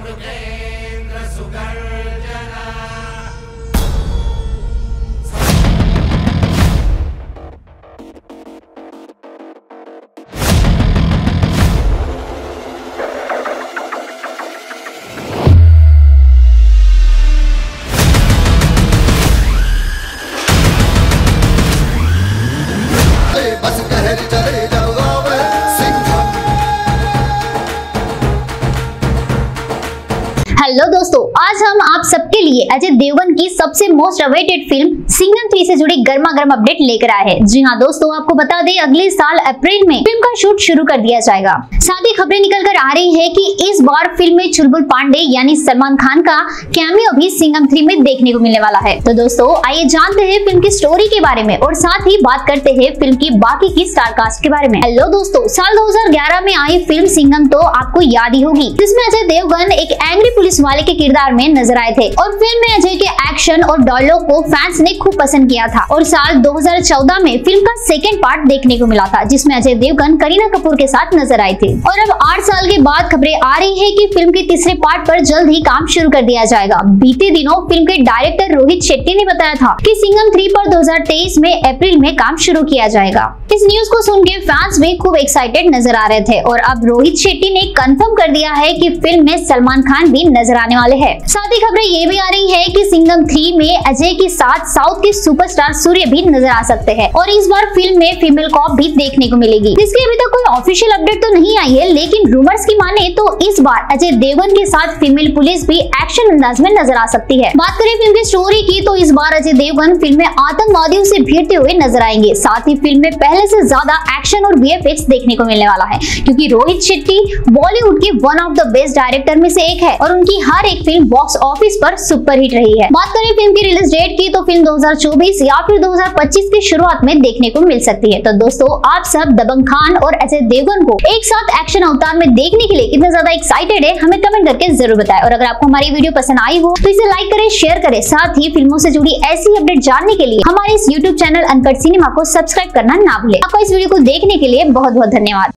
Mrigendra सुकर् hello દોસ્તો अजय देवगन की सबसे most awaited film Singham three से जुड़ी गर्मा गर्म अपडेट लेकर आए हैं। जी हाँ दोस्तों, आपको बता दें, अगले साल अप्रैल में फ़िल्म का शूट शुरू कर दिया जाएगा। साथ ही खबरें निकल कर आ रही है कि इस बार फ़िल्म में चुलबुल पांडे यानी सलमान खान का कैमियो भी सिंगम थ्री में देखने को मिलने वाला है। तो दोस्तों, आइए जानते हैं फ़िल्म की स्टोरी के बारे में और साथ ही बात करते हैं फ़िल्म की बाकी की स्टार कास्ट के बारे में। हेलो दोस्तों, साल 2011 में आई फ़िल्म सिंगम तो आपको याद ही होगी, जिसमें अजय देवगन एक एंग्री पुलिस वाले के किरदार में नज़र आए थे और फ़िल्म में अजय के एक्शन और डायलॉग को फैंस ने खूब पसंद किया था और साल 2014 में फ़िल्म का सेकेंड पार्ट देखने को मिला था, जिसमें अजय देवगन, करीना कपूर के साथ नज़र आए थे। और अब आठ साल के बाद खबरें आ रही है की फ़िल्म के तीसरे पार्ट आरोप जल्द ही काम शुरू कर दिया जाएगा। बीते दिनों फ़िल्म के डायरेक्टर रोहित शेट्टी ने बताया था की सिंगम थ्री पर 2023 में अप्रैल में काम शुरू किया जाएगा। इस न्यूज़ को सुन के फैंस भी खूब एक्साइटेड नज़र आ रहे थे और अब रोहित शेट्टी ने कंफर्म कर दिया है कि फ़िल्म में सलमान खान भी नज़र आने वाले हैं। साथ ही खबरें ये भी आ रही है कि सिंगम थ्री में अजय के साथ साउथ के सुपरस्टार सूर्य भी नज़र आ सकते हैं और इस बार फ़िल्म में फीमेल कॉप भी देखने को मिलेगी। जिसकी अभी तक कोई ऑफिशियल अपडेट तो नहीं आई है, लेकिन रूमर्स की माने तो इस बार अजय देवगन के साथ फीमेल पुलिस भी एक्शन अंदाज में नज़र आ सकती है। बात करें फ़िल्म की स्टोरी की तो इस बार अजय देवगन फ़िल्म में आतंकवादियों से भिड़ते हुए नज़र आएँगे। साथ ही फ़िल्म में पहले से ज़्यादा एक्शन और बी देखने को मिलने वाला है, क्योंकि रोहित शेट्टी बॉलीवुड के one of the best director में से एक है और उनकी हर एक film box office superhit superhit रही है। बात करें फ़िल्म की रिलीज़ डेट की तो फ़िल्म 2024 या फिर 2025 की शुरुआत में देखने को मिल सकती है। तो दोस्तों, आप सब दबंग खान और अजय देवगन को एक साथ एक्शन अवतार में देखने के लिए कितना ज़्यादा एक्साइटेड है, हमें कमेंट करके ज़रूर बताएँ। और अगर आपको हमारी वीडियो पसंद आई हो तो इसे लाइक करें शेयर करें। साथ ही फ़िल्मों से जुड़ी ऐसी अपडेट जानने के लिए हमारे इस यूट्यूब चैनल अनकट सिनेमा को सब्सक्राइब करना ना भूले। आपको इस वीडियो को देखने के लिए बहुत बहुत धन्यवाद।